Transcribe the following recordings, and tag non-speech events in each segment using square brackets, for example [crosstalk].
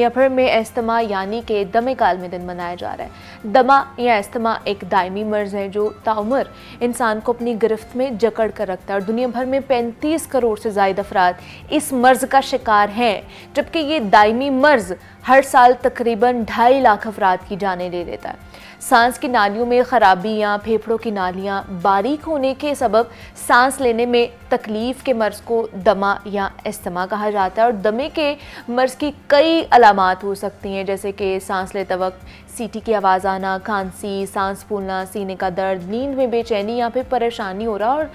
दुनिया भर में अस्थमा यानी कि दमे काल में दिन मनाया जा रहा है। दमा या अस्थमा एक दायमी मर्ज है जो ताउमर इंसान को अपनी गिरफ्त में जकड़ कर रखता है और दुनिया भर में 35 करोड़ से ज़ायद अफराद इस मर्ज़ का शिकार हैं, जबकि ये दायमी मर्ज़ हर साल तकरीबन ढाई लाख अफराद की जानें ले लेता है। सांस की नालियों में ख़राबी या फेफड़ों की नालियाँ बारीक होने के सबब सांस लेने में तकलीफ़ के मर्ज़ को दमा या इस्तेमा कहा जाता है और दमे के मर्ज़ की कई अलामत हो सकती हैं, जैसे कि सांस लेते वक्त सीटी की आवाज़ आना, खांसी, सांस फूलना, सीने का दर्द, नींद में बेचैनी या फिर परेशानी हो रहा और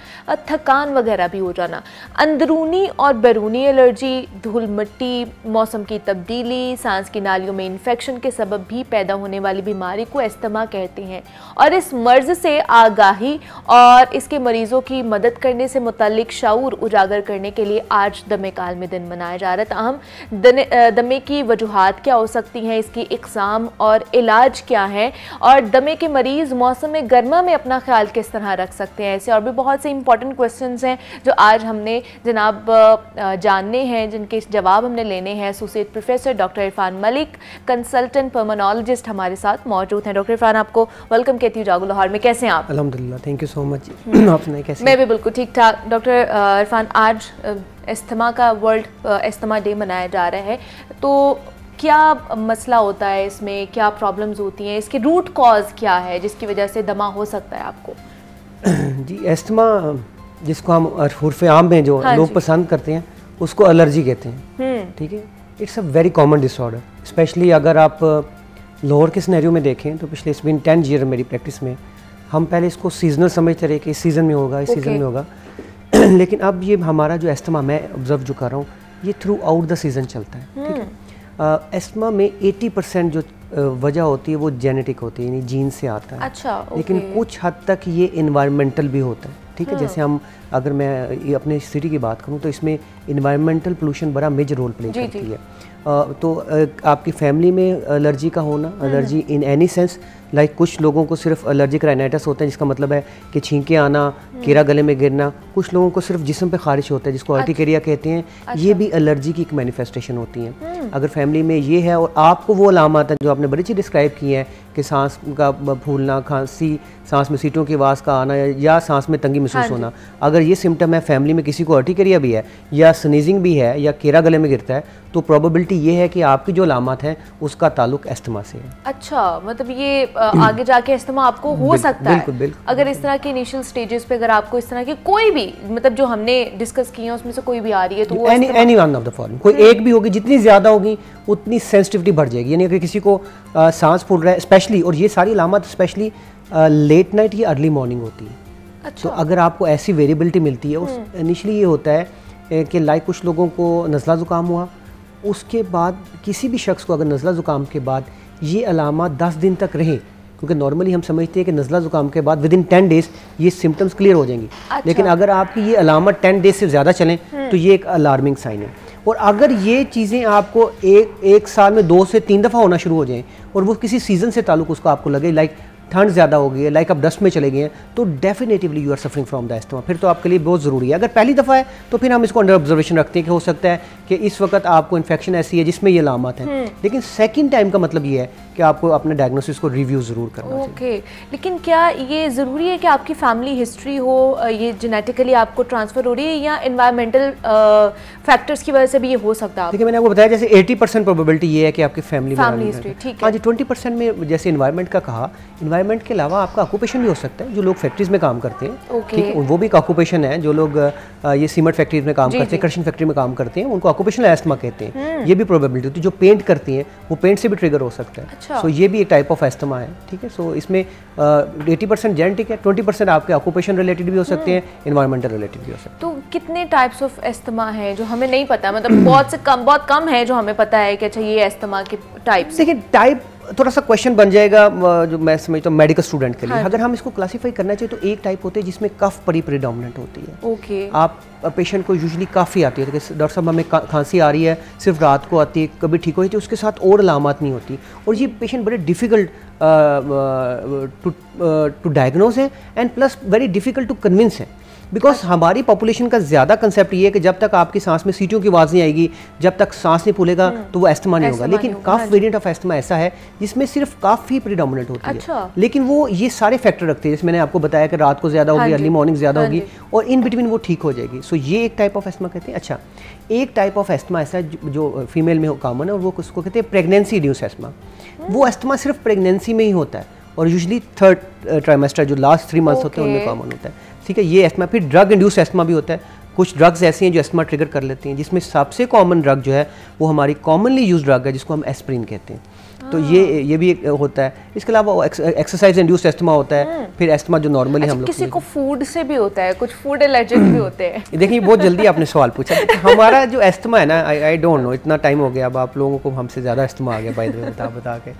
थकान वगैरह भी हो जाना। अंदरूनी और बैरूनी एलर्जी, धूल मिट्टी, मौसम की तब्दीली, सांस की नालियों में इन्फेक्शन के सबब भी पैदा होने वाली बीमारी को इस्तेमा कहते हैं। और इस मर्ज़ से आगाही और इसके मरीज़ों की मदद करने से मुतलिक शूर उजागर करने के लिए आज दमे काल में दिन मनाया जा रहा है। तहम दमे की वजूहत क्या हो सकती हैं, इसकी इकसाम और इलाज क्या है और दमे के मरीज़ मौसम गर्मा में अपना ख्याल किस तरह रख सकते हैं ऐसे और भी बहुत से इंपॉर्टेंट क्वेश्चन हैं जो आज हमने जनाब जानने हैं जिनके जवाब हमने लेने हैं। Associate professor doctor Irfan Malik consultant pulmonologist हमारे साथ मौजूद हैं। डॉक्टर इरफान आपको वेलकम कहती हूँ जागो लाहौर में। कैसे हैं आप? अलहमदिल्ला थैंक यू सो मच आप कैसे? मैं भी बिल्कुल ठीक ठाक। डॉक्टर इरफान आज इस्तेमा का वर्ल्ड इस्तेमा डे मनाया जा रहा है। तो क्या मसला होता है इसमें? क्या प्रॉब्लम्स होती हैं? इसके रूट कॉज क्या है जिसकी वजह से दमा हो सकता है आपको? [clears throat] जी एस्थमा जिसको हम हरफ आम में जो हाँ लोग पसंद करते हैं उसको एलर्जी कहते हैं। हम्म। ठीक है? It's a very common disorder specially अगर आप लाहौर के स्नैरियो में देखें तो पिछले इस बिन टेन ईयर मेरी प्रैक्टिस में हम पहले इसको सीजनल समझते रहे कि इस सीज़न में होगा इस सीज़न में होगा। [clears throat] लेकिन अब ये हमारा जो एस्थमा मैं ऑब्ज़र्व जो कर रहा हूँ ये थ्रू आउट द सीज़न चलता है। ठीक है? हम्म। एस्मा में 80 परसेंट जो वजह होती है वो जेनेटिक होती है यानी जीन से आता है। अच्छा लेकिन कुछ हद तक ये इन्वायरमेंटल भी होता है ठीक है? हाँ। जैसे हम अगर मैं अपने सिटी की बात करूँ तो इसमें इन्वायरमेंटल पोल्यूशन बड़ा मेजर रोल प्ले करती है। तो आपकी फैमिली में एलर्जी का होना allergy in any sense like कुछ लोगों को सिर्फ़ एलर्जिक राइनाइटिस होता है जिसका मतलब है कि छींके आना हम्म। कीड़ा गले में गिरना कुछ लोगों को सिर्फ़ जिसम पे खारिश होता है जिसको आर्टिकेरिया अच्छा। कहते हैं अच्छा। ये भी एलर्जी की एक मैनिफेस्टेशन होती हैं हम्म। अगर फैमिली में ये है और आपको वो अलामत है जो आपने बड़ी चीज़ डिस्क्राइब की है कि सांस का फूलना खांसी सांस में सीटों की आवाज़ का आना या सांस में तंगी महसूस हाँ होना अगर ये सिम्टम है फैमिली में किसी को अर्टिकेरिया भी है या स्नीजिंग भी है या केरा गले में गिरता है तो प्रोबेबिलिटी ये है कि आपकी जो अलामत है उसका ताल्लुक एस्थमा से है। अच्छा मतलब ये आगे जाके एस्थमा आपको हो सकता बिल्कुल, है। बिल्कुल, अगर इस तरह के इनिशियल स्टेजेस पे अगर आपको इस तरह की कोई भी मतलब जो हमने डिस्कस किया उसमें से कोई भी आ रही है तो any one of the following कोई एक भी होगी जितनी ज़्यादा होगी उतनी सेंसिटिविटी बढ़ जाएगी। यानी अगर किसी को सांस फूल रहा है स्पेशली और ये सारी अलामत स्पेशली लेट नाइट या अर्ली मॉर्निंग होती है। अच्छा। तो अगर आपको ऐसी वेरिएबिलिटी मिलती है उस इनिशली हम्म। ये होता है कि लाइक कुछ लोगों को नज़ला ज़ुकाम हुआ उसके बाद किसी भी शख्स को अगर नज़ला ज़ुकाम के बाद ये अलामत दस दिन तक रहें क्योंकि नॉर्मली हम समझते हैं कि नज़ला ज़ुकाम के बाद विद इन टेन डेज़ ये सिम्टम्स क्लियर हो जाएँगी अच्छा। लेकिन अगर आपकी ये अलामत टेन डेज़ से ज़्यादा चलें हम्म। तो ये एक अलार्मिंग साइन है और अगर ये चीज़ें आपको एक एक साल में दो से तीन दफ़ा होना शुरू हो जाएँ और वो किसी सीज़न से ताल्लुक उसको आपको लगे लाइक ठंड ज़्यादा हो गई है लाइक आप डस्ट में चले गए हैं तो definitively you are suffering from the asthma फिर तो आपके लिए बहुत ज़रूरी है अगर पहली दफ़ा है तो फिर हम इसको अंडर ऑब्जर्वेशन रखते हैं कि हो सकता है कि इस वक्त आपको इन्फेक्शन ऐसी है जिसमें ये लामत है। हम्म। लेकिन सेकेंड टाइम का मतलब ये है कि आपको अपने डायग्नोसिस को रिव्यू ज़रूर करना ओके लेकिन क्या ये ज़रूरी है कि आपकी फैमिली हिस्ट्री हो ये जेनेटिकली आपको ट्रांसफ़र हो रही है या इन्वायरमेंटल फैक्टर्स की वजह से भी ये हो सकता है? देखिए मैंने आपको बताया जैसे एटी परसेंट प्रोबेबिलिटी ये है कि आपकी फैमिली फैमिली हिस्ट्री ठीक है। हाँ जी ट्वेंटी परसेंट में जैसे इन्वायरमेंट का कहा इन्वायरमेंट के अलावा आपका ऑक्यूपेशन भी हो सकता है जो लोग फैक्ट्रीज में काम करते हैं ठीक है वो भी एक ऑक्यूपेशन है जो लोग ये सीमेंट फैक्ट्रीज में काम करते हैं कृषि फैक्ट्री में काम करते हैं उनको ऑक्यूपेशनल एस्थमा कहते हैं। हम्म। ये भी प्रोबेबिलिटी होती है। जो पेंट करती हैं वो पेंट से भी ट्रिगर हो सकता है। अच्छा। सो ये भी एक टाइप ऑफ़ एस्थमा है ठीक है? सो इसमें एटी परसेंट जेनेटिक है ट्वेंटी परसेंट आपके ऑक्यूपेशन रिलेटेड भी हो सकते हैं इन्वायरमेंटल रिलेटेड भी हो सकते हैं। तो कितने टाइप्स ऑफ़ एस्थमा है जो हमें नहीं पता? मतलब बहुत से कम बहुत कम है जो हमें पता है कि अच्छा ये एस्थमा के टाइप देखिए टाइप थोड़ा सा क्वेश्चन बन जाएगा जो मैं समझता हूँ मेडिकल स्टूडेंट के लिए। हाँ अगर हम इसको क्लासीफाई करना चाहिए तो एक टाइप होते हैं जिसमें कफ परी प्रिडोमिनेंट होती है। ओके। आप पेशेंट को यूजली काफ़ी आती है। डॉक्टर साहब हमें खांसी आ रही है सिर्फ़ रात को आती है कभी ठीक हो जाती है उसके साथ और अलामत नहीं होती। और ये पेशेंट बड़े डिफ़िकल्ट टू टू डायग्नोज है and plus very difficult to convince है। बिकॉज़ हमारी पॉपुलेशन का ज़्यादा कंसेप्ट ये है कि जब तक आपकी सांस में सीटियों की आवाज़ नहीं आएगी जब तक सांस नहीं फूलेगा हम्म। तो वो एस्थमा नहीं होगा। लेकिन काफ वेरियंट ऑफ़ एस्थमा ऐसा है जिसमें सिर्फ़ काफ ही प्रीडोमिनेंट होती अच्छा। है लेकिन वो ये सारे फैक्टर रखते हैं जैसे मैंने आपको बताया कि रात को ज़्यादा होगी अर्ली हाँ मॉर्निंग ज़्यादा हाँ होगी और इन बिटवीन वो ठीक हो जाएगी। सो ये एक टाइप ऑफ़ एस्थमा कहते हैं। अच्छा एक टाइप ऑफ़ एस्थमा ऐसा जो फीमेल में कॉमन है और वो उसको कहते हैं? प्रेगनेंसी ड्यूस एस्थमा वो एस्थमा सिर्फ़ प्रेगनेंसी में ही होता है और यूजली थर्ड ट्राइमेस्टर जो लास्ट थ्री मंथ्स होते हैं उनमें कॉमन होता है। ठीक है ये एस्थमा फिर ड्रग इंड्यूस एस्थमा भी होता है। कुछ ड्रग्स ऐसी हैं जो एस्थमा ट्रिगर कर लेती हैं जिसमें सबसे कॉमन ड्रग जो है वो हमारी कॉमनली यूज़ ड्रग है जिसको हम एस्प्रिन कहते हैं। तो ये हाँ। ये भी एक होता है। इसके अलावा एक्सरसाइज इंड्यूस एस्थमा होता है हम्म। फिर एस्थमा जो नॉर्मली अच्छा, हम लोग किसी को फ़ूड से भी होता है कुछ फ़ूड एलर्जिक भी होते हैं। [clears throat] देखिए बहुत जल्दी आपने सवाल पूछा। हमारा जो एस्थमा है ना आई आई डोंट नो इतना टाइम हो गया अब आप लोगों को हमसे ज़्यादा एस्थमा आ गया द बता बता के।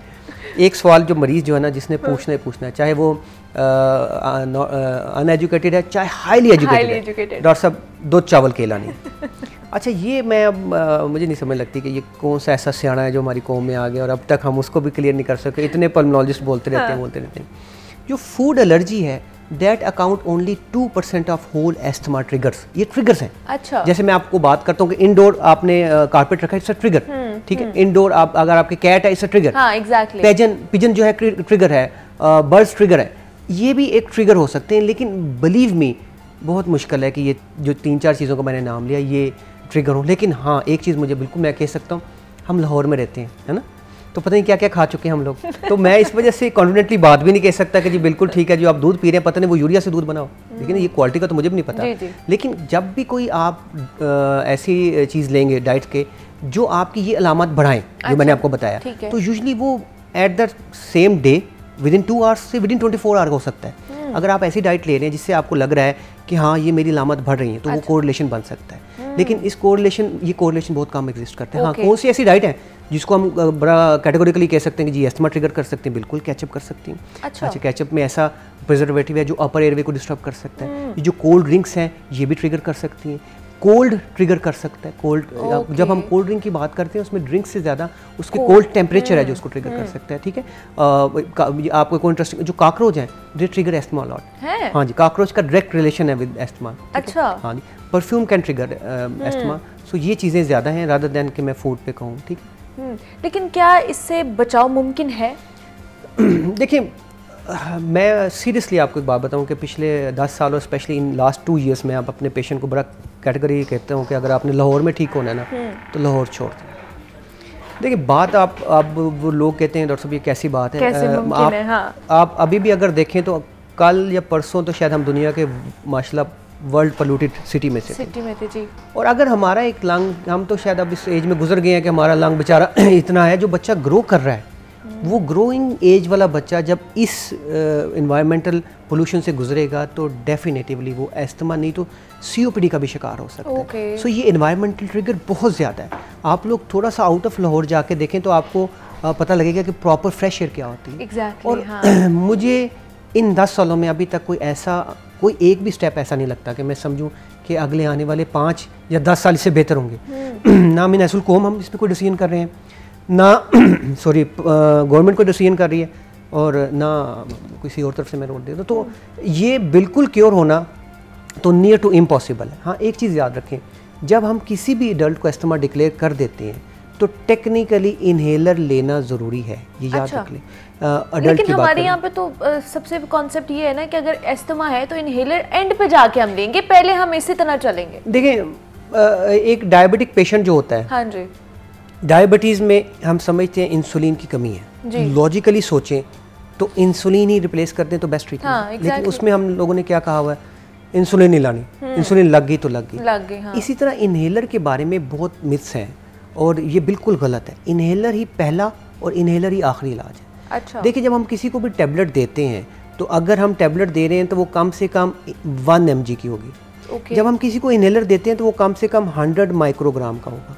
एक सवाल जो मरीज़ जो है ना जिसने हाँ। पूछना ही पूछना है चाहे वो अनएजुकेटेड है चाहे हाईली एजुकेटेड डॉक्टर साहब दो चावल केला नहीं। [laughs] अच्छा ये मैं अब मुझे नहीं समझ लगती कि ये कौन सा ऐसा सियाणा है जो हमारी कौम में आ गया और अब तक हम उसको भी क्लियर नहीं कर सके। इतने पल्मोलॉजिस्ट बोलते रहते हैं हाँ। बोलते रहते हैं। जो फ़ूड एलर्जी है that account only two percent of whole asthma triggers ये ट्रिगर्स हैं। अच्छा। जैसे मैं आपको बात करता हूँ कि इंडोर आपने कारपेट रखा है इट्स ट्रिगर ठीक है? इंडोर हम्म। आप अगर आपके कैट है इट्स ट्रिगर हाँ, exactly. पेजन पिजन जो है ट्रिगर है। बर्ड्स ट्रिगर है। ये भी एक ट्रिगर हो सकते हैं लेकिन बिलीव मी बहुत मुश्किल है कि ये जो तीन चार चीज़ों का मैंने नाम लिया ये ट्रिगर हो। लेकिन हाँ एक चीज़ मुझे बिल्कुल मैं कह सकता हूँ हम लाहौर में रहते हैं है ना? तो पता नहीं क्या क्या खा चुके हैं हम लोग। तो मैं इस वजह से कॉन्फिडेंटली बात भी नहीं कह सकता कि जी बिल्कुल ठीक है जो आप दूध पी रहे हैं पता नहीं वो यूरिया से दूध बनाओ। लेकिन ये क्वालिटी का तो मुझे भी नहीं पता। जी जी। लेकिन जब भी कोई आप आ, ऐसी चीज़ लेंगे डाइट के जो आपकी ये अलामत बढ़ाएँ अच्छा, जो मैंने आपको बताया तो यूजली वो at the same day within two hours से within twenty four hour हो सकता है हम्म। अगर आप ऐसी डाइट ले रहे हैं जिससे आपको लग रहा है कि हाँ ये मेरी लामत बढ़ रही है तो अच्छा। वो कोरिलेशन बन सकता है हम्म। लेकिन इस कोरिलेशन ये कोरिलेशन बहुत कम एग्जिस्ट करते हैं हाँ कौन सी ऐसी डाइट है जिसको हम बड़ा कैटेगोरिकली कह सकते हैं कि जी एस्थमा ट्रिगर कर सकते हैं बिल्कुल कैचअप कर सकती हैं अच्छा अच्छा कैचअप में ऐसा प्रिजर्वेटिव है जो अपर एयरवे को डिस्टर्ब कर सकता है हम्म। ये जो कोल्ड ड्रिंक्स हैं ये भी ट्रिगर कर सकती हैं कोल्ड ट्रिगर कर सकता है कोल्ड okay. जब हम कोल्ड ड्रिंक की बात करते हैं उसमें ड्रिंक से ज़्यादा उसके कोल्ड टेम्परेचर है जो उसको ट्रिगर कर हम्म। सकता है ठीक है? आपको कोई इंटरेस्टिंग जो काकरोच है दे ट्रिगर एस्थमा लॉट हाँ? जी काकरोच का डायरेक्ट रिलेशन है विद एस्थमा अच्छा। हाँ जी perfume can trigger asthma so ये चीज़ें ज़्यादा हैं रादर दैन कि मैं फ़ूड पे कहूँ ठीक हम्म, लेकिन क्या इससे बचाव मुमकिन है? [clears throat] देखिए मैं सीरियसली आपको एक बात बताऊँ कि पिछले दस सालों specially in last two years में आप अपने पेशेंट को बड़ा कैटेगरी कहते हो कि अगर आपने लाहौर में ठीक होना है ना हम्म। तो लाहौर छोड़ दें। देखिए बात आप अब वो लोग कहते हैं डॉक्टर साहब ये कैसी बात है? कैसे आ, आप, है हाँ। आप अभी भी अगर देखें तो कल या परसों तो शायद हम दुनिया के माशाल्लाह वर्ल्ड पोल्यूटेड सिटी में से सिटी में थे जी। और अगर हमारा एक लंग हम तो शायद अब इस एज में गुजर गए हैं कि हमारा लंग बेचारा [clears throat] इतना है जो बच्चा ग्रो कर रहा है। वो ग्रोइंग एज वाला बच्चा जब इस इन्वायरमेंटल uh, पोल्यूशन से गुजरेगा तो डेफिनेटिवली वो एस्थमा नहीं तो सीओपीडी का भी शिकार हो सकता okay. है सो so, ये इन्वायरमेंटल ट्रिगर बहुत ज़्यादा है आप लोग थोड़ा सा आउट ऑफ़ लाहौर जाके देखें तो आपको uh, पता लगेगा कि प्रॉपर फ्रेश एयर क्या होती है exactly, और हाँ. [clears throat] मुझे इन दस सालों में अभी तक कोई ऐसा कोई एक भी स्टेप ऐसा नहीं लगता कि मैं समझूँ कि अगले आने वाले पाँच या दस साल इससे बेहतर होंगे हम्म। ना मिन एसुल कोम हम इसमें कोई डिसीज़न कर रहे हैं ना [clears throat] सॉरी गवर्नमेंट को डिसीज़न कर रही है और ना किसी और तरफ़ से मैं रोड देता तो ये बिल्कुल क्योर होना तो नियर टू इम्पॉसिबल है। हाँ एक चीज़ याद रखें जब हम किसी भी एडल्ट को एस्थमा डिक्लेयर कर देते हैं तो टेक्निकली इनहेलर लेना ज़रूरी है ये याद अच्छा। रख लें। लेकिन हमारे यहाँ पे तो आ, सबसे कॉन्सेप्ट ये है ना कि अगर एस्थमा है तो इनहेलर एंड पे जाके हम लेंगे पहले हम इसी तरह चलेंगे। देखिए एक डायबिटिक पेशेंट जो होता है हाँ जी। डायबिटीज़ में हम समझते हैं इंसुलिन की कमी है। लॉजिकली सोचें तो इंसुलिन ही रिप्लेस कर दें तो बेस्ट ट्रीटमेंट हाँ, exactly. लेकिन उसमें हम लोगों ने क्या कहा हुआ है? इंसुलिन नहीं लानी। इंसुलिन हम्म। लग गई तो लग गई। लग गई हाँ। इसी तरह इनहेलर के बारे में बहुत मिथ्स हैं और ये बिल्कुल गलत है। इनहेलर ही पहला और इनहेलर ही आखिरी इलाज है। अच्छा। देखिए जब हम किसी को भी टैबलेट देते हैं तो अगर हम टैबलेट दे रहे हैं तो वो कम से कम वन एम की होगी। Okay. जब हम किसी को इनहेलर देते हैं तो वो कम से कम हंड्रेड माइक्रोग्राम का होगा।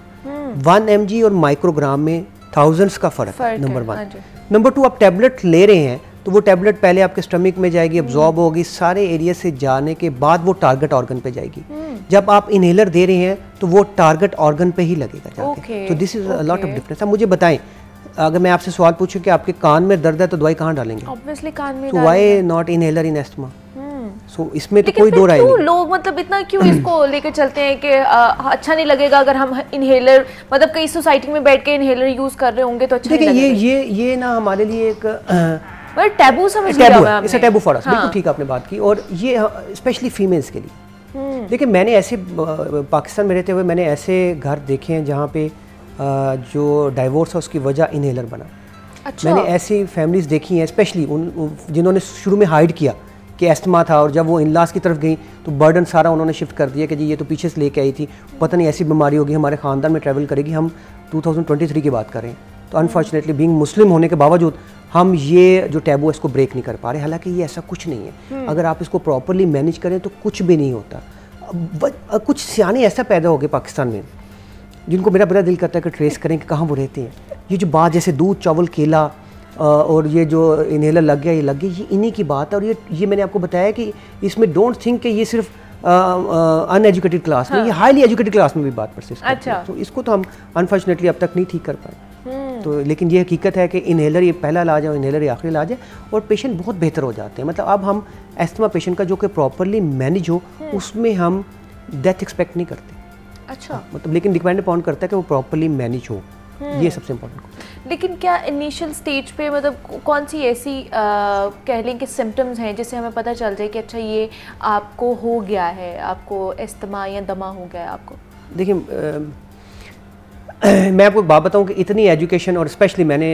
वन एम और माइक्रोग्राम में थाउजेंड्स का फ़र्क है नंबर वन नंबर टू आप टैबलेट ले रहे हैं तो वो टैबलेट पहले आपके स्टमक में जाएगी अब्जॉर्ब हम्म। होगी सारे एरिया से जाने के बाद वो टारगेट ऑर्गन पे जाएगी। हम्म। जब आप इनहेलर दे रहे हैं तो वो टारगेट ऑर्गन पे ही लगेगा जाके। तो this is lot of difference अब मुझे बताएँ अगर मैं आपसे सवाल पूछूँ कि आपके कान में दर्द है तो दवाई कहाँ डालेंगे? ऑब्वियसली कान में तो why not inhaler in asthma so so, इसमें तो कोई दो राय नहीं। लोग मतलब इतना क्यों इसको [clears throat] लेकर चलते हैं कि अच्छा नहीं लगेगा अगर हम इनहेलर मतलब कई सोसाइटी में बैठ के इनहेलर यूज़ कर रहे होंगे तो अच्छा देखिए ये ये ये ना हमारे लिए एक टैबू समझ टैबू है इसे टैबू फॉर बिल्कुल ठीक आपने बात की। और ये स्पेशली फीमेल्स के लिए। हम्म। देखिए मैंने ऐसे पाकिस्तान में रहते हुए मैंने ऐसे घर देखे हैं जहाँ पे जो डाइवोर्स है उसकी वजह इनहेलर बना। अच्छा। मैंने ऐसी फैमिलीज़ देखी हैं स्पेशली उन जिन्होंने शुरू में हाइड किया। कि एस्थमा था और जब वो इनलास की तरफ़ गई तो बर्डन सारा उन्होंने शिफ्ट कर दिया कि जी ये तो पीछे से लेके आई थी। पता नहीं ऐसी बीमारी होगी हमारे ख़ानदान में ट्रैवल करेगी हम 2023 की बात करें। तो अनफॉर्चुनेटली बींग मुस्लिम होने के बावजूद हम ये जो टैबू है इसको ब्रेक नहीं कर पा रहे। हालाँकि ये ऐसा कुछ नहीं है। हम्म। अगर आप इसको प्रॉपरली मैनेज करें तो कुछ भी नहीं होता। कुछ सियाने ऐसा पैदा हो गए पाकिस्तान में जिनको मेरा बड़ा दिल करता है कि ट्रेस करें कि कहाँ वो रहते हैं। ये जो बात जैसे दूध चावल केला और ये जो इनहेलर लग गया ये लग गया ये इन्हीं की बात है और ये ये मैंने आपको बताया कि इसमें डोंट थिंक कि ये सिर्फ़ अनएजुकेटेड क्लास। में ये हाईली एजुकेटेड क्लास में भी बात परसिस्ट अच्छा। तो इसको तो हम अनफॉर्चुनेटली अब तक नहीं ठीक कर पाए। हम्म। तो लेकिन ये हकीकत है कि इन्हेलर ये पहला इलाज है और इनहेलर ये आखिरी इलाज है और पेशेंट बहुत बेहतर हो जाते हैं। मतलब अब हम एस्थमा पेशेंट का जो कि प्रॉपरली मैनेज हो हम्म। उसमें हम डेथ एक्सपेक्ट नहीं करते। अच्छा। मतलब लेकिन डिपेंड अपॉन करता है कि वो प्रॉपरली मैनेज हो। ये सबसे इम्पोर्टेंट लेकिन क्या इनिशियल स्टेज पे मतलब कौन सी ऐसी आ, कह लें कि सिम्टम्स हैं जिससे हमें पता चल जाए कि अच्छा ये आपको हो गया है आपको इस्तेमा या दमा हो गया है आपको? देखिए [clears throat] मैं आपको बात बताऊँ कि इतनी एजुकेशन और स्पेशली मैंने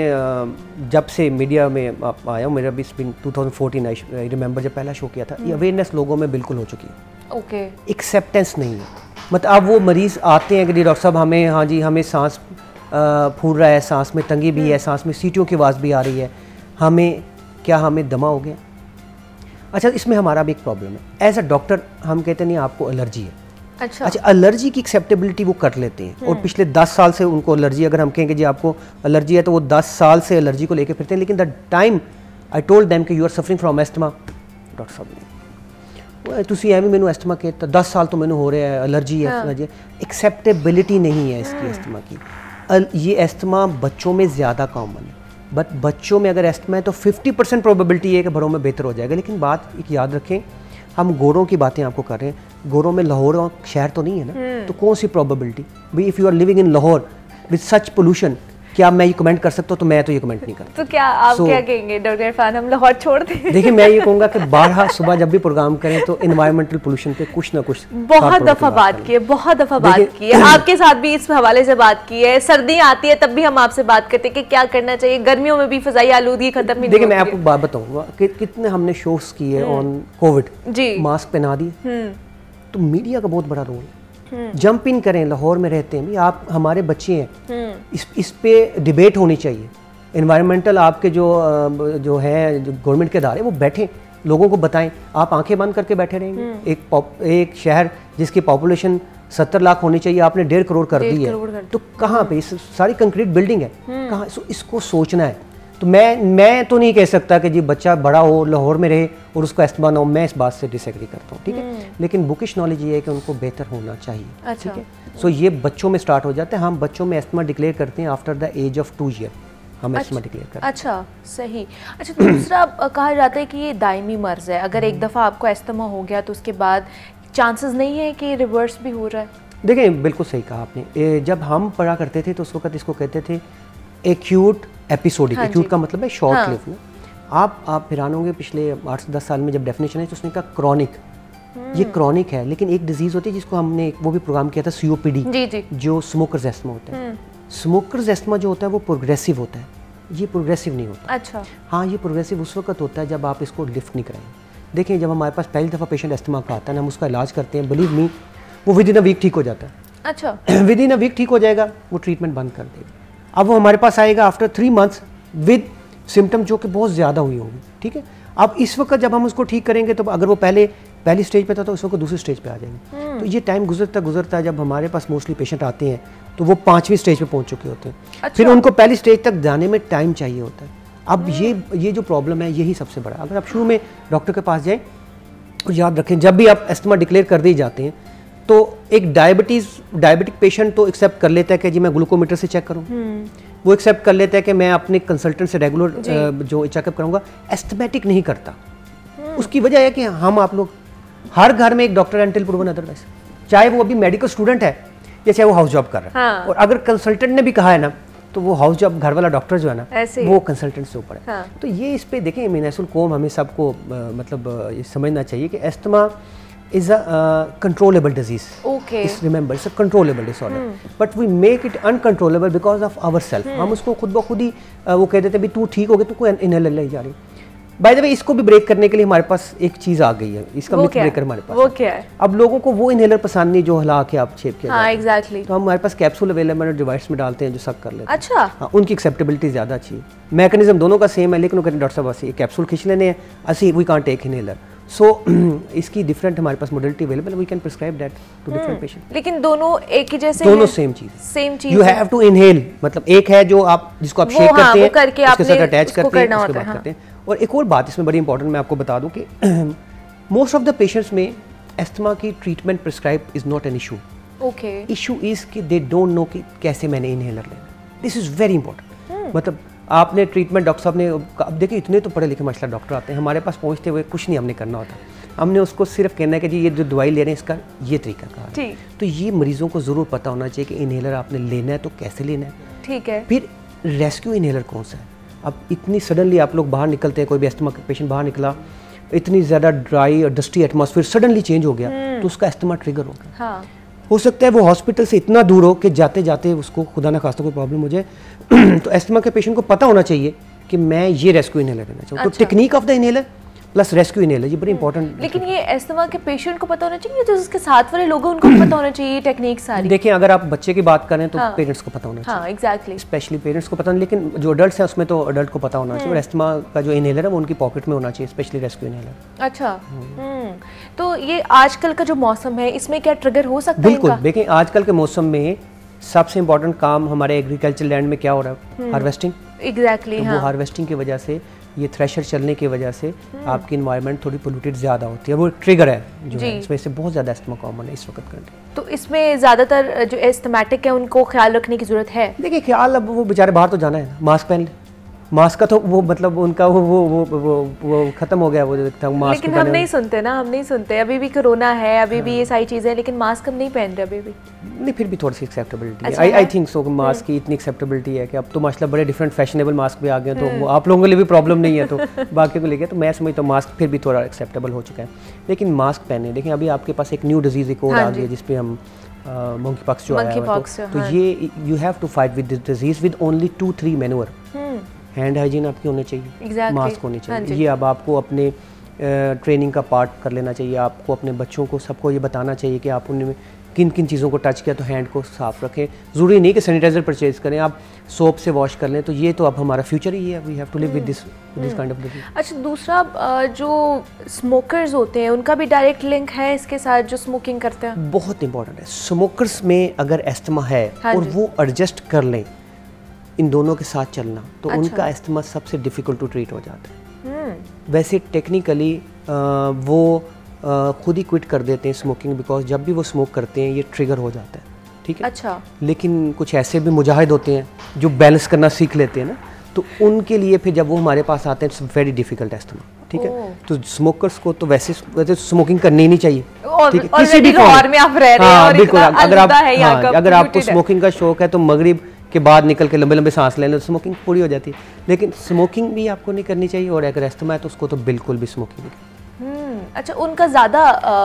जब से मीडिया में आया हूँ मेरा भी two thousand fourteen I remember जब पहला शो किया था ये अवेयरनेस हम्म। लोगों में बिल्कुल हो चुकी है। ओके एक्सेप्टेंस नहीं है। मतलब अब वो मरीज़ आते हैं कि डॉक्टर साहब हमें हाँ जी हमें सांस फूल रहा है सांस में तंगी भी है हम्म। सांस में सीटियों की आवाज़ भी आ रही है हमें क्या हमें दमा हो गया अच्छा इसमें हमारा भी एक प्रॉब्लम है एज अ डॉक्टर हम कहते नहीं आपको एलर्जी है अच्छा अच्छा एलर्जी की एक्सेप्टेबिलिटी वो कर लेते हैं और हम्म। पिछले दस साल से उनको एलर्जी अगर हम कहेंगे जी आपको एलर्जी है तो वो दस साल से एलर्जी को लेकर फिरते हैं लेकिन the time I told them कि you are suffering from asthma doctor साहब ਤੁਸੀਂ ਐਵੇਂ ਮੈਨੂੰ ਐਸਟਮਾ कहता दस साल तो मैंने हो रहा है एलर्जी है एलर्जी एक्सेप्टेबिलिटी नहीं है इसकी एस्थमा की ये एस्थमा बच्चों में ज़्यादा कॉमन है। बट बच्चों में अगर एस्थमा है तो 50 परसेंट प्रोबेबिलिटी है कि बड़ों में बेहतर हो जाएगा। लेकिन बात एक याद रखें हम गोरों की बातें आपको कर रहे हैं। गोरों में लाहौर शहर तो नहीं है ना? हम्म। तो कौन सी प्रोबेबिलिटी भाई if you are living in Lahore with such pollution क्या मैं ये कमेंट कर सकता हूँ? तो मैं तो ये कमेंट नहीं करता। तो क्या आप so, क्या कहेंगे? डॉक्टर इरफान हम लाहौर छोड़ दें। देखिए मैं ये कहूँगा कि [laughs] बारह सुबह जब भी प्रोग्राम करें तो इन्वायरमेंटल पोल्यूशन पे कुछ ना कुछ बहुत दफ़ा बात की है बहुत दफ़ा बात की है। आपके साथ भी इस हवाले से बात की है। सर्दी आती है तब भी हम आपसे बात करते हैं कि क्या करना चाहिए। गर्मियों में भी फजाई आलूदी खत्म नहीं देखिए मैं आपको बात बताऊँगा कि कितने हमने शोज़ किए ऑन कोविड जी। मास्क पहना दिए। हम्म। तो मीडिया का बहुत बड़ा रोल है। जंप इन करें लाहौर में रहते हैं। भी आप हमारे बच्चे हैं। हम्म। इस इस पे डिबेट होनी चाहिए। इन्वायरमेंटल आपके जो जो है जो गवर्नमेंट के अदारे वो बैठे। लोगों को बताएँ। आप आँखें बंद करके बैठे रहेंगे। हम्म। एक एक शहर जिसकी पॉपुलेशन सत्तर लाख होनी चाहिए आपने डेढ़ करोड़ कर दी है। तो कहाँ पे? इस सारी कंक्रीट बिल्डिंग है। हम्म। कहाँ? इसको सोचना है। तो मैं मैं तो नहीं कह सकता कि जी बच्चा बड़ा हो लाहौर में रहे और उसको एस्तमा ना हो मैं इस बात से डिसएग्री करता हूँ ठीक है? हम्म। लेकिन बुकिश नॉलेज ये है कि उनको बेहतर होना चाहिए अच्छा। ठीक है? सो ये बच्चों में स्टार्ट हो जाता है। हम बच्चों में एस्तमा डिक्लेयर करते हैं after the age of two year हम एस्थमा डिक्लेयर करते हैं। अच्छा सही। अच्छा तो दूसरा कहा जाता है कि ये दायमी मर्ज है। अगर एक हम्म। दफ़ा आपको एस्तमा हो गया तो उसके बाद चांसेस नहीं है कि रिवर्स भी हो रहा है? देखिए बिल्कुल सही कहा आपने। जब हम पढ़ा करते थे तो उस वक्त इसको कहते थे एक्यूट एपिसोडिक एक्यूट का मतलब है शॉर्ट हाँ। लिव आप आप हैरान होंगे पिछले आठ से दस साल में जब डेफिनेशन है तो उसने कहा क्रॉनिक ये क्रॉनिक है लेकिन एक डिज़ीज़ होती है जिसको हमने वो भी प्रोग्राम किया था सीओपीडी जी जी। जो स्मोकर्स एस्थमा होता है। स्मोकर्स हम्म। एस्थमा जो होता है वो प्रोग्रेसिव होता है। ये प्रोग्रेसिव नहीं होता। अच्छा। हाँ ये प्रोग्रेसिव उस वक्त होता है जब आप इसको लिफ्ट नहीं कराएँगे देखिए जब हमारे पास पहली दफ़ा पेशेंट एस्थमा का आता है ना हम उसका इलाज करते हैं बिलीव मी वो विद इन अ वीक ठीक हो जाता है। अच्छा। विद इन अ वीक ठीक हो जाएगा वो ट्रीटमेंट बंद कर देगा। अब वो हमारे पास आएगा after three months with symptom जो कि बहुत ज़्यादा हुई होगी ठीक है अब इस वक्त जब हम उसको ठीक करेंगे तो अगर वो पहले पहली स्टेज पे था तो इस वक्त दूसरी स्टेज पे आ जाएँगे हम्म। तो ये टाइम गुजरता गुजरता जब हमारे पास मोस्टली पेशेंट आते हैं तो वो पाँचवीं स्टेज पे पहुँच चुके होते हैं अच्छा। फिर उनको पहली स्टेज तक जाने में टाइम चाहिए होता है अब हम्म। ये ये जो प्रॉब्लम है यही सबसे बड़ा अगर आप शुरू में डॉक्टर के पास जाएँ और याद रखें जब भी आप एस्थमा डिक्लेयर कर दिए जाते हैं तो एक डायबिटीज़ डायबिटिक पेशेंट तो एक्सेप्ट कर लेता है कि जी मैं ग्लूकोमीटर से चेक करूँ हम्म। वो एक्सेप्ट कर लेता है कि मैं अपने कंसल्टेंट से रेगुलर जो चेकअप करूँगा एस्थमेटिक नहीं करता हम्म। उसकी वजह है कि हम आप लोग हर घर में एक डॉक्टर एंटिल प्रूवन अदरवाइज़ चाहे वो अभी मेडिकल स्टूडेंट है या चाहे वो हाउस जॉब कर रहा है हाँ। और अगर कंसल्टेंट ने भी कहा है ना तो वो हाउस जॉब घर वाला डॉक्टर जो है ना वो कंसल्टेंट से ऊपर है हाँ। तो ये इस पे देखें मीनासुल कोम हमें सबको मतलब समझना चाहिए कि asthma is a controllable disease Okay. Is remember it's a controllable disorder but we make it uncontrollable because of our self हम उसको खुद ब खुद ही वो कह देते हैं तू ठीक हो गया तू कोई इनहेलर ले जा रही बाय द वे इसको भी ब्रेक करने के लिए हमारे पास एक चीज़ आ गई है। इसका मिथ ब्रेकर हमारे पास वो क्या है? अब लोगों को वो इनहेलर पसंद नहीं जो हिला के आप छेप के हाँ जाते तो हम हमारे पास कैप्सूल अवेलेबल है डिवाइस में डालते हैं जो सक कर लेते अच्छा। हाँ उनकी एक्सेप्टेबिलिटी ज़्यादा अच्छी है। मैकेनिज्म दोनों का सेम है लेकिन डॉक्टर साहब कैप्सूल खींच लेने हैं। असी we can't take inhaler so [clears throat] इसकी डिफरेंट हमारे पास modality available we can prescribe that to different patient लेकिन दोनों एक ही जैसे दोनों सेम चीज़ सेम चीज़ यू हैव टू इनहेल मतलब एक है जो आप जिसको आप शेक हाँ, करते हैं करके उसके साथ अटैच करते हैं उसके बाद हाँ। करते हैं। और एक और बात इसमें बड़ी इंपॉर्टेंट मैं आपको बता दूँ कि मोस्ट ऑफ़ द पेशेंट्स में एस्थमा की treatment prescribe is not an issue okay issue is कि दे डोंट नो कि कैसे मैंने इनहेलर लेना। दिस इज़ वेरी इंपॉर्टेंट मतलब आपने ट्रीटमेंट डॉक्टर साहब ने अब देखिए इतने तो पढ़े लिखे माशा डॉक्टर आते हैं हमारे पास पहुँचते हुए कुछ नहीं हमने करना होता। हमने उसको सिर्फ़ कहना है कि जी ये जो दवाई ले रहे हैं इसका ये तरीका कहा तो ये मरीजों को ज़रूर पता होना चाहिए कि इनहेलर आपने लेना है तो कैसे लेना है। ठीक है। फिर रेस्क्यू इनहेलर कौन सा है? अब इतनी सडनली आप लोग बाहर निकलते हैं कोई भी एस्थमा का पेशेंट बाहर निकला इतनी ज़्यादा ड्राई और डस्टी एटमोसफियर सडनली चेंज हो गया तो उसका एस्थमा ट्रिगर हो गया। हाँ। हो सकता है वो हॉस्पिटल से इतना दूर हो कि जाते जाते उसको खुदा ना खास्ता कोई प्रॉब्लम हो जाए। [clears throat] तो एस्थमा के पेशेंट को पता होना चाहिए कि मैं ये रेस्क्यू इनहेलर लेना चाहूँ। तो अच्छा। Technique of the inhaler plus rescue inhaler ये बड़ी इंपॉर्टेंट लेकिन ये एस्थमा के पेशेंट को पता होना चाहिए जो उसके साथ वाले लोग हैं उनको पता होना चाहिए टेक्निक सारी? देखिए अगर आप बच्चे की बात करें तो हाँ। पेरेंट्स को पता होना चाहिए। हाँ एग्जैक्टली स्पेशली पेरेंट्स को पता नहीं लेकिन जो अडल्ट हैं उसमें तो अडल्ट को पता होना चाहिए और एस्थमा का जो इनहेलर है वो उनकी पॉकेट में होना चाहिए स्पेशली रेस्क्यू इनहेलर अच्छा। हम्म। तो ये आजकल का जो मौसम है इसमें क्या ट्रिगर हो सकता है बिल्कुल? देखिए आजकल के मौसम में सबसे इम्पोर्टेंट काम हमारे एग्रीकल्चर लैंड में क्या हो रहा है? हार्वेस्टिंग एग्जैक्टली तो वो हाँ। हार्वेस्टिंग की वजह से ये थ्रेशर चलने की वजह से आपकी इन्वायरमेंट थोड़ी पोल्यूटेड ज़्यादा होती है। वो ट्रिगर है जो। है इसमें से बहुत ज़्यादा एस्थमा कॉमन है इस वक्त करके तो इसमें ज़्यादातर जो एस्थमेटिक है उनको ख्याल रखने की ज़रूरत है? देखिए ख्याल अब वो बेचारे बाहर तो जाना है मास्क पहन ले। मास्क का तो वो मतलब उनका वो वो वो वो, वो खत्म हो गया वो था मास्क लेकिन हम नहीं सुनते ना हम नहीं सुनते। अभी भी कोरोना है अभी हाँ। भी ये सारी चीज़ें हैं लेकिन मास्क हम नहीं पहन रहे अभी भी। नहीं फिर भी थोड़ी सी एक्सेप्टेबिलिटी है। अच्छा आई है? आई थिंक सो मास्क की इतनी एक्सेप्टेबिलिटी है कि अब तो माशाल्लाह बड़े डिफरेंट फैशनेबल मास्क भी आ गए तो वो आप लोगों के लिए भी प्रॉब्लम नहीं है तो बाकी को लेके तो मैं समझता हूँ मास्क फिर भी थोड़ा एक्सेप्टेबल हो चुका है। लेकिन मास्क पहने देखिए अभी आपके पास एक न्यू डिज़ीज़ एक और हाँ आ गई है जिसपे हम मंकी पॉक्स जो आया है, तो, तो हाँ। ये you have to fight with this disease with only two three manure हम्म। हैंड हाइजीन आपकी होनी चाहिए Exactly. मास्क होनी हाँ चाहिए ये अब आपको अपने ट्रेनिंग का पार्ट कर लेना चाहिए। आपको अपने बच्चों को सबको ये बताना चाहिए कि आप उनमें किन किन चीज़ों को टच किया तो हैंड को साफ़ रखें। ज़रूरी नहीं कि सैनिटाइजर परचेज करें। आप सोप से वॉश कर लें तो ये तो अब हमारा फ्यूचर ही है। We have to live with this this kind of अच्छा दूसरा जो स्मोकर्स होते हैं उनका भी डायरेक्ट लिंक है इसके साथ जो स्मोकिंग करते हैं? बहुत इंपॉर्टेंट है। स्मोकर्स में अगर एस्थमा है हाँ और वो एडजस्ट कर लें इन दोनों के साथ चलना तो अच्छा। उनका एस्थमा सबसे डिफ़िकल्ट टू ट्रीट हो जाता है। हम्म। वैसे टेक्निकली वो खुद ही क्विट कर देते हैं स्मोकिंग बिकॉज़ जब भी वो स्मोक करते हैं ये ट्रिगर हो जाता है ठीक है? अच्छा। लेकिन कुछ ऐसे भी मुजाहिद होते हैं जो बैलेंस करना सीख लेते हैं ना तो उनके लिए फिर जब वो हमारे पास आते हैं इट्स वेरी डिफ़िकल्ट एस्थमा ठीक है? तो स्मोकर्स को तो वैसे वैसे स्मोकिंग करनी ही नहीं चाहिए ठीक है? already form लाहौर में। आप रह रहे हैं हाँ, और बिल्कुल अगर आप हाँ, अगर आपको स्मोकिंग का शौक है तो मगरिब के बाद निकल के लंबे लंबे सांस लेने तो स्मोकिंग पूरी हो जाती है। लेकिन स्मोकिंग भी आपको नहीं करनी चाहिए और अगर एस्थमा है तो उसको तो बिल्कुल भी स्मोकिंग नहीं हम्म अच्छा उनका ज़्यादा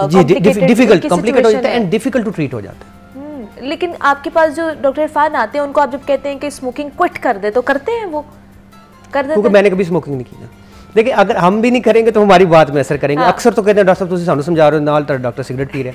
डिफ़िकल्ट कॉम्प्लिकेट हो जाता है है। एंड डिफ़िकल्ट टू ट्रीट हो जाता है। लेकिन आपके पास जो डॉक्टर इरफान आते हैं उनको आप जब कहते हैं कि स्मोकिंग क्विट कर दे तो करते हैं वो? कर देते क्योंकि हैं? मैंने कभी स्मोकिंग नहीं की ना देखिए अगर हम भी नहीं करेंगे तो हमारी बात में असर करेंगे। हाँ। अक्सर तो कहते हैं डॉक्टर साहब तुम सानू समझा रहे हो नाल डॉक्टर सिगरेट पी रहे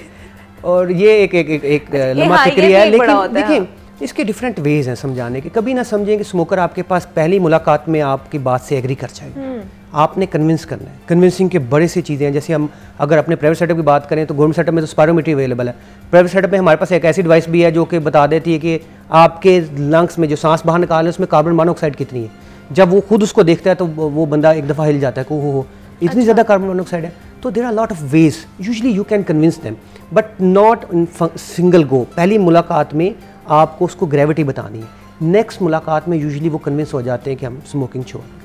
और ये एक एक एक, एक हाँ, फिक्रिया है बड़ा लेकिन देखिए इसके डिफरेंट वेज हैं समझाने के। कभी ना समझें कि स्मोकर आपके पास पहली मुलाकात में आपकी बात से एग्री कर जाएगा। हम्म। आपने कन्विंस करना है। कन्विंसिंग के बड़े सी चीज़ें हैं। जैसे हम अगर अपने प्राइवेट सेटअप की बात करें तो गवर्नमेंट सेटअप में तो स्पायरोमीटर अवेलेबल है। प्राइवेट सेटअप में हमारे पास एक ऐसी डिवाइस भी है जो कि बता देती है कि आपके लंग्स में जो सांस बाहर निकाल रहे उसमें कार्बन मोनोऑक्साइड कितनी है। जब वो खुद उसको देखता है तो वो बंदा एक दफ़ा हिल जाता है कि हो हो इतनी ज़्यादा कार्बन मोनोऑक्साइड है। तो there are lot of ways usually you can convince them but not in single go पहली मुलाकात में आपको उसको ग्रेविटी बतानी है। नेक्स्ट मुलाकात में यूजली वो कन्विंस हो जाते हैं कि हम स्मोकिंग छोड़ दें।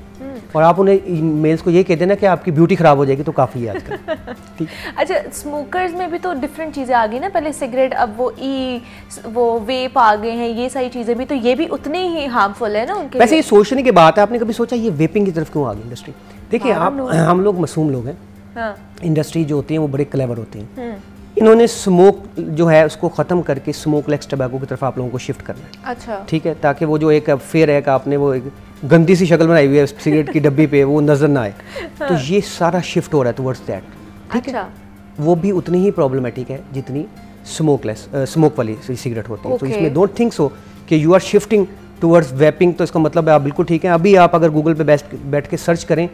और आप उन्हें मेल्स को ये कहते हैं ना कि आपकी ब्यूटी ख़राब हो जाएगी तो काफ़ी है आजकल ठीक अच्छा स्मोकर्स में भी तो डिफरेंट चीज़ें आ गई ना पहले सिगरेट अब वो ई वो वेप आ गए हैं ये सारी चीज़ें भी तो ये भी उतने ही हार्मफुल है ना उनके वैसे ये सोचने की बात है आपने कभी सोचा ये वेपिंग की तरफ़ क्यों आ गई इंडस्ट्री देखिए हाँ, आप हम लोग मासूम लोग हैं। हाँ। इंडस्ट्री जो होती है वो बड़े क्लेवर होती हैं। हम्म। इन्होंने स्मोक जो है उसको ख़त्म करके स्मोकलेस टबैको की तरफ़ आप लोगों को शिफ्ट करना है। अच्छा। ठीक है? ताकि वो जो एक फेयर है कि आपने वो एक गंदी सी शक्ल बनाई हुई है सिगरेट की डब्बी पे वो नज़र ना आए। हाँ। तो ये सारा शिफ्ट हो रहा है टुवर्ड्स दैट ठीक है? अच्छा। वो भी उतनी ही प्रॉब्लमैटिक है जितनी स्मोकलेस स्मोक वाली सिगरेट होती है। तो इसमें डोंट थिंक सो कि you are shifting towards vaping तो इसका मतलब है आप बिल्कुल ठीक है। अभी आप अगर गूगल पे बैठ के सर्च करें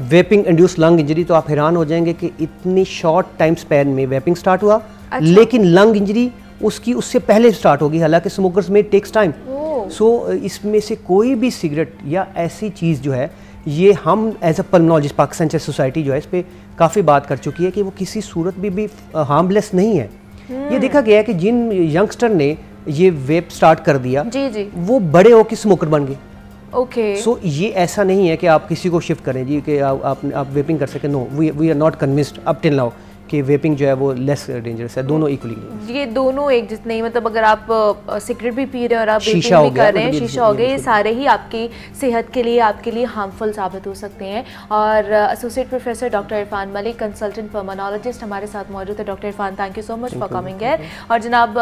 वेपिंग इंड्यूस लंग इंजरी तो आप हैरान हो जाएँगे कि इतनी शॉर्ट टाइम स्पैन में वेपिंग स्टार्ट हुआ। अच्छा। लेकिन लंग इंजरी उसकी उससे पहले स्टार्ट होगी। हालाँकि स्मोकर्स में टेक्स टाइम सो इसमें से कोई भी सिगरेट या ऐसी चीज़ जो है ये हम as a pulmonologist Pakistan chest society जो है इस पर काफ़ी बात कर चुकी है कि वो किसी सूरत में भी हार्मलेस नहीं है। ये hmm. देखा गया है कि जिन यंगस्टर ने ये वेप स्टार्ट कर दिया जी जी। वो बड़े होकर स्मोकर बन गए। Okay okay. सो so, ये ऐसा नहीं है कि आप किसी को शिफ्ट करें जी कि आप आप, आप वेपिंग कर सकें no we we are not convinced up till now कि वेपिंग जो है वो लेस डेंजरस है दोनों इक्वली ये दोनों एक जितने ही मतलब अगर आप सिगरेट भी पी रहे हैं और आप शीशा भी कर रहे हैं शीशा हो गया ये सारे ही आपकी सेहत के लिए आपके लिए हार्मफुल साबित हो सकते हैं। और associate professor doctor Irfan Malik consultant pulmonologist हमारे साथ मौजूद है। Doctor Irfan thank you so much for coming है और जनाब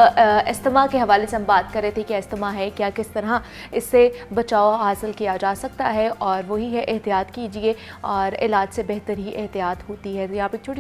इस्तेमा के हवाले से हम बात कर रहे थे कि इस्तेमा है क्या किस तरह इससे बचाव हासिल किया जा सकता है। और वही है एहतियात कीजिए और इलाज से बेहतर ही एहतियात होती है। यहाँ पर छोटी